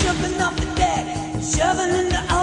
jumping off the deck, shoveling the